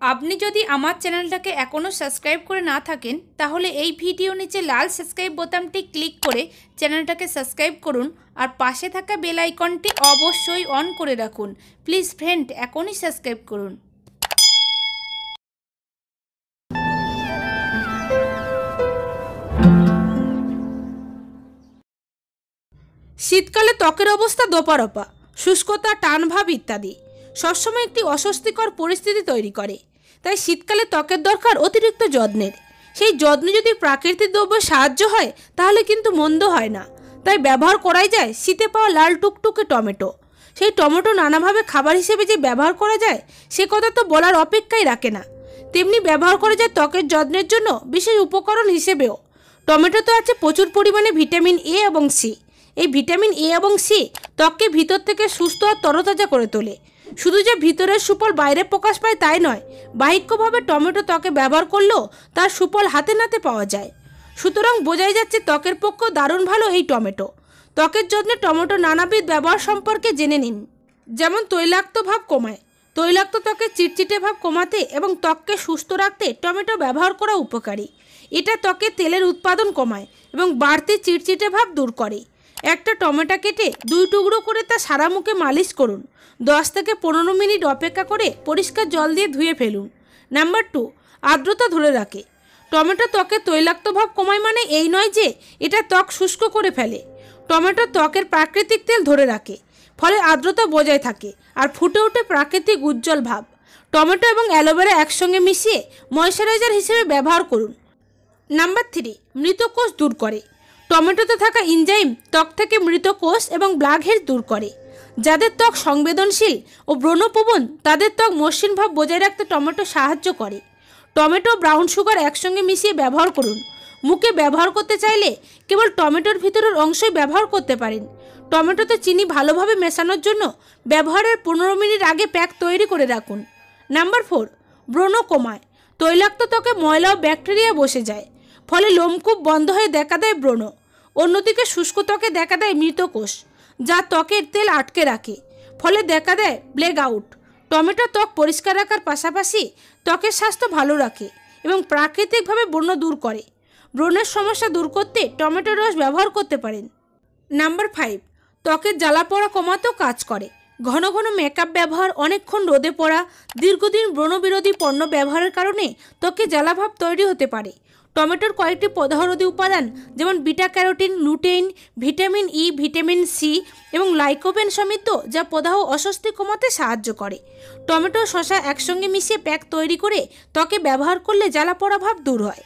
আপনি যদি আমার চ্যানেলটাকে এখনও সাবস্ক্রাইব করে না থাকেন, তাহলে এই ভিডিও নিচে লাল সাবস্ক্রাইব বোতামটি ক্লিক করে চ্যানেলটাকে সাবস্ক্রাইব করুন আর পাশে থাকা বেল আইকনটি অবশ্যই অন করে রাখুন। প্লিজ ফ্রেন্ড, এখনই সাবস্ক্রাইব করুন। শীতকালে ত্বকের অবস্থা দোপারপা, শুষ্কতা, টানভাব ইত্যাদি। সবসময় একটি অস্বস্তিকর পরিস্থিতি তৈরি করে। তাই শীতকালে ত্বকের দরকার অতিরিক্ত যত্নের। সেই যত্ন যদি প্রাকৃতিক দ্রব্য সাহায্য হয়, তাহলে কিন্তু মন্দ হয় না। তাই ব্যবহার করাই যায় শীতে পাওয়া লাল টুকটুকে টমেটো। সেই টমেটো নানাভাবে খাবার হিসেবে যে ব্যবহার করা যায়, সে কথা তো বলার অপেক্ষাই রাখে না। তেমনি ব্যবহার করা যায় ত্বকের যত্নের জন্য বিশেষ উপকরণ হিসেবেও। টমেটোতে আছে প্রচুর পরিমাণে ভিটামিন এ এবং সি এই ভিটামিন এ এবং সি ত্বককে ভিতর থেকে সুস্থ আর তরতাজা করে তোলে। শুধু যে ভিতরের সুফল বাইরে প্রকাশ পায় তাই নয়, বাহিক্যভাবে টমেটো ত্বকে ব্যবহার করলেও তার সুফল হাতে নাতে পাওয়া যায়। সুতরাং বোঝাই যাচ্ছে ত্বকের পক্ষেও দারুণ ভালো এই টমেটো। ত্বকের যত্নে টমেটো নানাবিধ ব্যবহার সম্পর্কে জেনে নিন। যেমন তৈলাক্ত ভাব কমায়। তৈলাক্ত ত্বকের চিটচিটে ভাব কমাতে এবং ত্বককে সুস্থ রাখতে টমেটো ব্যবহার করা উপকারী। এটা ত্বকে তেলের উৎপাদন কমায় এবং বাড়তি চিটচিটে ভাব দূর করে। একটা টমেটো কেটে দুই টুকরো করে তা সারা মুখে মালিশ করুন। দশ থেকে পনেরো মিনিট অপেক্ষা করে পরিষ্কার জল দিয়ে ধুয়ে ফেলুন। নাম্বার টু, আর্দ্রতা ধরে রাখে। টমেটো ত্বকে তৈলাক্ত ভাব কমায় মানে এই নয় যে এটা ত্বক শুষ্ক করে ফেলে। টমেটো ত্বকের প্রাকৃতিক তেল ধরে রাখে, ফলে আর্দ্রতা বজায় থাকে আর ফুটে ওঠে প্রাকৃতিক উজ্জ্বল ভাব। টমেটো এবং অ্যালোভেরা একসঙ্গে মিশিয়ে ময়শ্চারাইজার হিসেবে ব্যবহার করুন। নাম্বার থ্রি, মৃত কোষ দূর করে। টমেটোতে থাকা ইনজাইম ত্বক থেকে মৃত কোষ এবং ব্লাঘের দূর করে। যাদের ত্বক সংবেদনশীল ও ব্রণপ্রবণ, তাদের ত্বক মসৃণ ভাব বজায় রাখতে টমেটো সাহায্য করে। টমেটো ব্রাউন সুগার একসঙ্গে মিশিয়ে ব্যবহার করুন। মুখে ব্যবহার করতে চাইলে কেবল টমেটোর ভিতরের অংশই ব্যবহার করতে পারেন। টমেটোতে চিনি ভালোভাবে মেশানোর জন্য ব্যবহারের পনেরো মিনিট আগে প্যাক তৈরি করে রাখুন। নাম্বার ফোর, ব্রণ কমায়। তৈলাক্ত ত্বকে ময়লা ও ব্যাকটেরিয়া বসে যায়। ফলে লোমকূপ বন্ধ হয়ে দেখা দেয় ব্রণ। অন্যদিকে শুষ্ক ত্বকে দেখা দেয় মৃত কোষ, যা ত্বকের তেল আটকে রাখে। ফলে দেখা দেয় ব্লেক আউট। টমেটো ত্বক পরিষ্কার রাখার পাশাপাশি ত্বকের স্বাস্থ্য ভালো রাখে এবং প্রাকৃতিকভাবে ব্রণ দূর করে। ব্রণের সমস্যা দূর করতে টমেটোর রস ব্যবহার করতে পারেন। নাম্বার ফাইভ, ত্বকের জ্বালা পড়া কমাতেও কাজ করে। ঘন ঘন মেকআপ ব্যবহার, অনেকক্ষণ রোদে পড়া, দীর্ঘদিন ব্রণবিরোধী পণ্য ব্যবহারের কারণে ত্বকে জ্বালাভাব তৈরি হতে পারে। টমেটোর কয়েকটি পদাহরোধী উপাদান, যেমন beta carotene lutein vitamin E vitamin C এবং লাইকোপেন সমৃদ্ধ, যা প্রদাহ অস্বস্তি কমাতে সাহায্য করে। টমেটো শশা একসঙ্গে মিশিয়ে প্যাক তৈরি করে ত্বকে ব্যবহার করলে জ্বালা পড়া ভাব দূর হয়।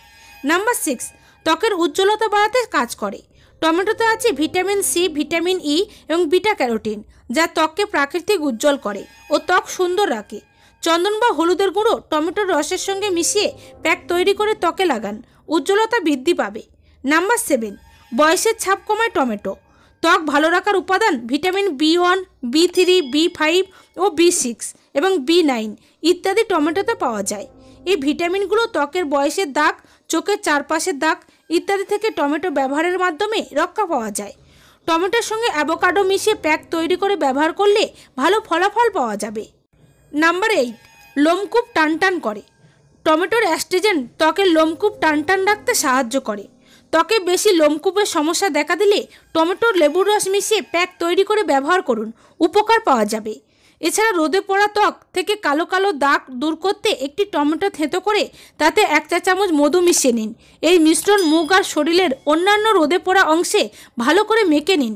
নাম্বার সিক্স ত্বকের উজ্জ্বলতা বাড়াতে কাজ করে। টমেটোতে আছে ভিটামিন সি, ভিটামিন ই এবং বিটা ক্যারোটিন, যা ত্বককে প্রাকৃতিক উজ্জ্বল করে ও ত্বক সুন্দর রাখে। চন্দন বা হলুদের গুঁড়ো টমেটোর রসের সঙ্গে মিশিয়ে প্যাক তৈরি করে ত্বকে লাগান। উজ্জ্বলতা বৃদ্ধি পাবে। নাম্বার সেভেন, বয়সের ছাপ কমায় টমেটো। ত্বক ভালো রাখার উপাদান vitamin B one, B three, B five ও বি সিক্স এবং বি নাইন ইত্যাদি টমেটোতে পাওয়া যায়। এই ভিটামিনগুলো ত্বকের বয়সের দাগ, চোখের চারপাশের দাগ ইত্যাদি থেকে টমেটো ব্যবহারের মাধ্যমে রক্ষা পাওয়া যায়। টমেটোর সঙ্গে অ্যাভোকাডো মিশিয়ে প্যাক তৈরি করে ব্যবহার করলে ভালো ফলাফল পাওয়া যাবে। নাম্বার এইট, লোমকূপ টানটান করে। টমেটোর অ্যাস্ট্রিজেন ত্বকের লোমকূপ টানটান রাখতে সাহায্য করে। ত্বকে বেশি লোমকূপের সমস্যা দেখা দিলে টমেটোর লেবুর রস মিশিয়ে প্যাক তৈরি করে ব্যবহার করুন। উপকার পাওয়া যাবে। এছাড়া রোদে পড়া ত্বক থেকে কালো কালো দাগ দূর করতে একটি টমেটো থেঁতো করে তাতে এক চা চামচ মধু মিশিয়ে নিন। এই মিশ্রণ মুখ আর শরীরের অন্যান্য রোদে পড়া অংশে ভালো করে মেখে নিন।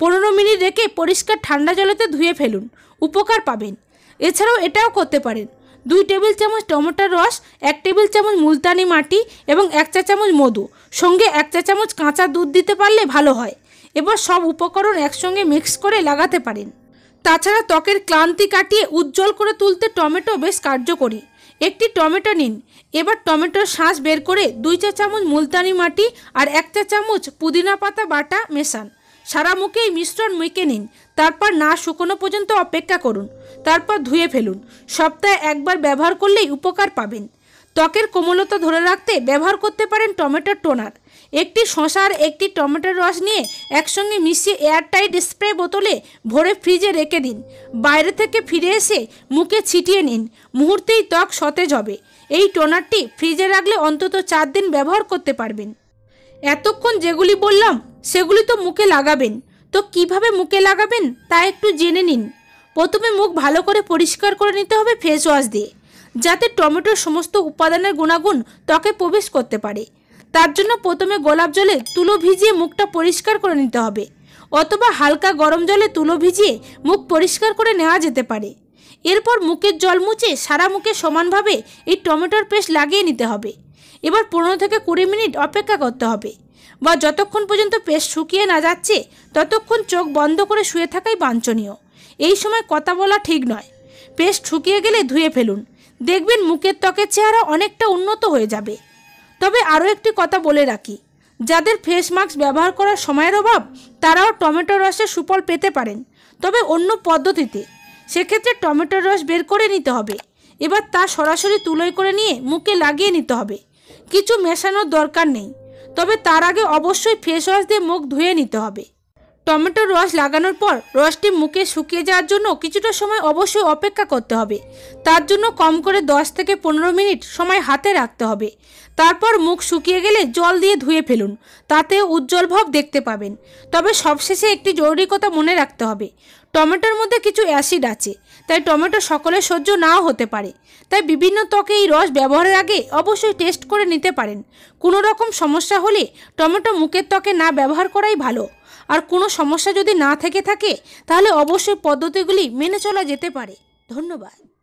পনেরো মিনিট রেখে পরিষ্কার ঠান্ডা জলেতে ধুয়ে ফেলুন। উপকার পাবেন। এছাড়াও এটাও করতে পারেন। দুই টেবিল চামচ টমেটোর রস, এক টেবিল চামচ মুলতানি মাটি এবং এক চা চামচ মধু। সঙ্গে এক চা চামচ কাঁচা দুধ দিতে পারলে ভালো হয়। এবার সব উপকরণ একসঙ্গে মিক্স করে লাগাতে পারেন। তাছাড়া ত্বকের ক্লান্তি কাটিয়ে উজ্জ্বল করে তুলতে টমেটো বেশ কার্যকরী। একটি টমেটো নিন। এবার টমেটোর শাঁস বের করে দুই চা চামচ মুলতানি মাটি আর এক চা চামচ পুদিনা পাতা বাটা মেশান। সারা মুখে এই মিশ্রণ মেখে নিন। তারপর না শুকনো পর্যন্ত অপেক্ষা করুন। তারপর ধুয়ে ফেলুন। সপ্তাহে একবার ব্যবহার করলেই উপকার পাবেন। ত্বকের কোমলতা ধরে রাখতে ব্যবহার করতে পারেন টমেটোর টোনার। একটি শশার একটি টমেটোর রস নিয়ে একসঙ্গে মিশিয়ে এয়ারটাইট স্প্রে বোতলে ভরে ফ্রিজে রেখে দিন। বাইরে থেকে ফিরে এসে মুখে ছিটিয়ে নিন। মুহূর্তেই ত্বক সতেজ হবে। এই টোনারটি ফ্রিজে রাখলে অন্তত চার দিন ব্যবহার করতে পারবেন। এতক্ষণ যেগুলি বললাম, সেগুলি তো মুখে লাগাবেন। তো কীভাবে মুখে লাগাবেন, তা একটু জেনে নিন। প্রথমে মুখ ভালো করে পরিষ্কার করে নিতে হবে ফেস ওয়াশ দিয়ে, যাতে টমেটোর সমস্ত উপাদানের গুণাগুণ ত্বকে প্রবেশ করতে পারে। তার জন্য প্রথমে গোলাপ জলে তুলো ভিজিয়ে মুখটা পরিষ্কার করে নিতে হবে, অথবা হালকা গরম জলে তুলো ভিজিয়ে মুখ পরিষ্কার করে নেওয়া যেতে পারে। এরপর মুখের জল মুছে সারা মুখে সমানভাবে এই টমেটোর পেস্ট লাগিয়ে নিতে হবে। এবার পনেরো থেকে কুড়ি মিনিট অপেক্ষা করতে হবে, বা যতক্ষণ পর্যন্ত পেস্ট শুকিয়ে না যাচ্ছে, ততক্ষণ চোখ বন্ধ করে শুয়ে থাকাই বাঞ্ছনীয়। এই সময় কথা বলা ঠিক নয়। পেস্ট শুকিয়ে গেলে ধুয়ে ফেলুন। দেখবেন মুখের ত্বকের চেহারা অনেকটা উন্নত হয়ে যাবে। তবে আরও একটি কথা বলে রাখি, যাদের ফেস মাস্ক ব্যবহার করার সময়ের অভাব, তারাও টমেটো রসের সুফল পেতে পারেন। তবে অন্য পদ্ধতিতে, সেক্ষেত্রে টমেটোর রস বের করে নিতে হবে। এবার তা সরাসরি তুলোয় করে নিয়ে মুখে লাগিয়ে নিতে হবে। কিছু মেশানোর দরকার নেই, তবে তার আগে অবশ্যই ফেস ওয়াশ দিয়ে মুখ ধুয়ে নিতে হবে। টমেটোর রস লাগানোর পর রসটি মুখে শুকিয়ে যাওয়ার জন্য কিছুটা সময় অবশ্যই অপেক্ষা করতে হবে। তার জন্য কম করে 10 থেকে পনেরো মিনিট সময় হাতে রাখতে হবে। তারপর মুখ শুকিয়ে গেলে জল দিয়ে ধুয়ে ফেলুন। তাতে উজ্জ্বল ভাব দেখতে পাবেন। তবে সবশেষে একটি জরুরি কথা মনে রাখতে হবে। টমেটোর মধ্যে কিছু অ্যাসিড আছে, তাই টমেটো সকলের সহ্য নাও হতে পারে। তাই বিভিন্ন ত্বকে এই রস ব্যবহারের আগে অবশ্যই টেস্ট করে নিতে পারেন। কোনো রকম সমস্যা হলে টমেটো মুখের ত্বকে না ব্যবহার করাই ভালো। আর কোনো সমস্যা যদি না থেকে থাকে, তাহলে অবশ্যই পদ্ধতিগুলি মেনে চলা যেতে পারে। ধন্যবাদ।